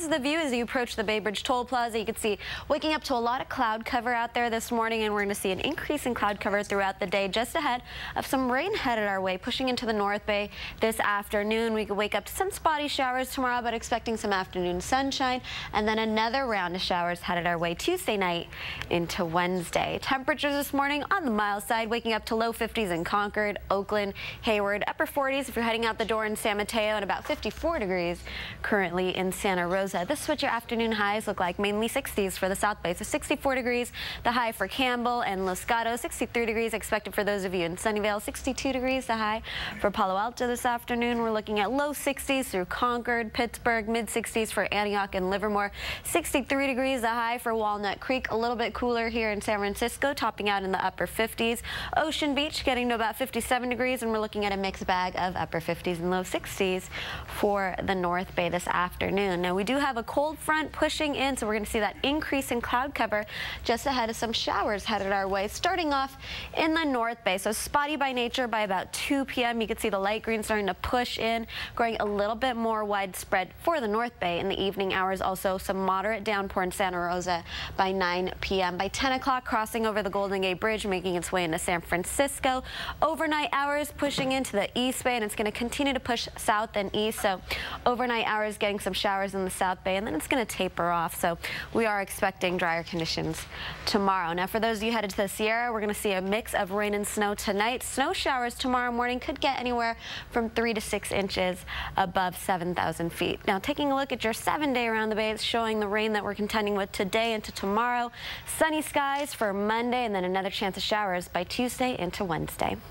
this is the view as you approach the Bay Bridge Toll Plaza. You can see waking up to a lot of cloud cover out there this morning, and we're going to see an increase in cloud cover throughout the day, just ahead of some rain headed our way, pushing into the North Bay this afternoon. We could wake up to some spotty showers tomorrow, but expecting some afternoon sunshine, and then another round of showers headed our way Tuesday night into Wednesday. Temperatures this morning on the mild side, waking up to low 50s in Concord, Oakland, Hayward, upper 40s if you're heading out the door in San Mateo, and about 54 degrees currently in Santa Rosa. This is what your afternoon highs look like, mainly 60s for the South Bay. So 64 degrees, the high for Campbell and Los Gatos, 63 degrees expected for those of you in Sunnyvale, 62 degrees, the high for Palo Alto this afternoon. We're looking at low 60s through Concord, Pittsburg, mid 60s for Antioch and Livermore, 63 degrees, the high for Walnut Creek, a little bit cooler here in San Francisco, topping out in the upper 50s. Ocean Beach getting to about 57 degrees, and we're looking at a mixed bag of upper 50s and low 60s for the North Bay this afternoon. Now we do have a cold front pushing in, so we're going to see that increase in cloud cover just ahead of some showers headed our way, starting off in the North Bay. So spotty by nature by about 2 p.m. You can see the light green starting to push in, growing a little bit more widespread for the North Bay in the evening hours. Also some moderate downpour in Santa Rosa by 9 p.m. By 10 o'clock, crossing over the Golden Gate Bridge, making its way into San Francisco. Overnight hours pushing into the East Bay, and it's going to continue to push south and east. So overnight hours getting some showers in the South Bay, and then it's going to taper off. So we are expecting drier conditions tomorrow. Now, for those of you headed to the Sierra, we're going to see a mix of rain and snow tonight. Snow showers tomorrow morning could get anywhere from three to six inches above 7,000 feet. Now, taking a look at your seven day around the bay, it's showing the rain that we're contending with today into tomorrow. Sunny skies for Monday, and then another chance of showers by Tuesday into Wednesday.